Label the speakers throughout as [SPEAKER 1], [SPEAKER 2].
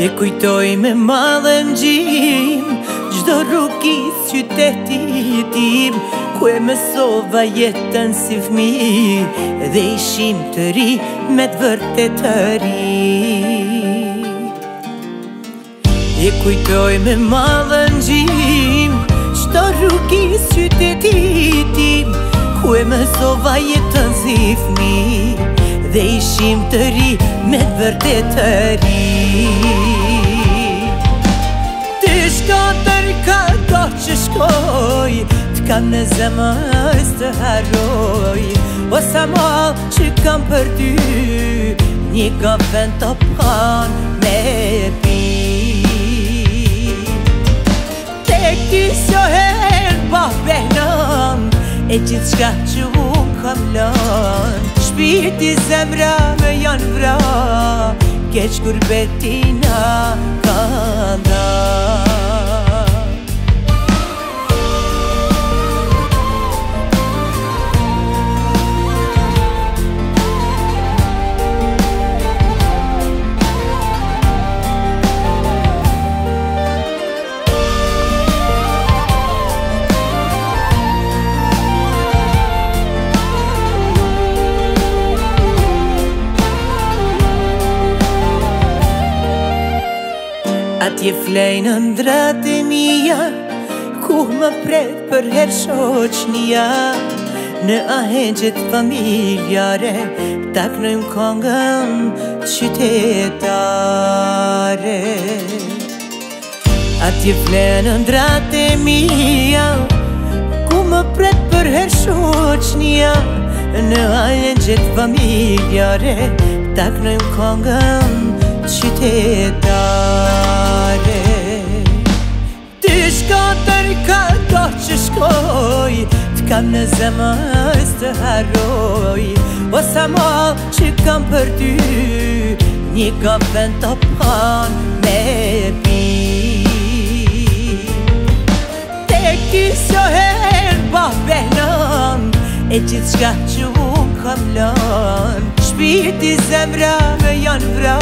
[SPEAKER 1] Dhe kujtoj me madhe në gjim Gjdo rukis qytetit im Ku e me jetën si fmi Dhe ishim të ri me të vërte të ri Dhe kujtoj me madhe në gjim Gjdo rukis qytetit im Ku e me jetën si fmi Dhe ishim të ri me të vërte të ri Ti shka të ri ka do që shkoj Të kam në zemës të haroj O sa mal që kam për ty Një ka të pan me pi Te kisjo her pa behnam E gjithë shka që u kam lan shpirti zemra me janvra, vra Keq kur betina ka Atje flejnë në ndratë e mija, ku më prejtë për herëshoqënia Në ahenë gjithë familjare, takë nëjën kongën qytetare Atje flejnë në ndratë e mija, ku më prejtë për herëshoqënia Në ahenë gjithë familjare, takë nëjën kongën qytetare shkoj Të kam në zemës të haroj Osa po ma që kam për ty Një kafen të pan me pi Te kiso her bëhve nëm E gjithë shka që unë kam lën Shpiti zemra me janë vra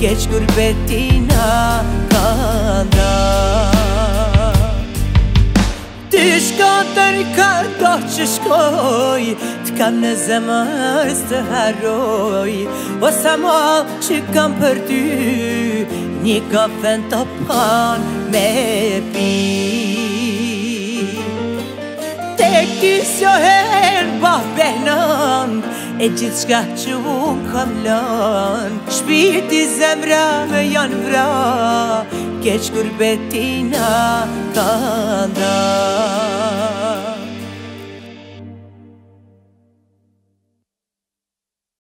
[SPEAKER 1] Keq kur betina ka Ti shko të ka do që shkoj Të kam në zemës të haroj O sa ma që kam për ty Një kafen të pan me pi Te kisjo herë ba benon E gjithë shka që unë kam lën Shpiti zemra me janë vra Keq kur betina të ndër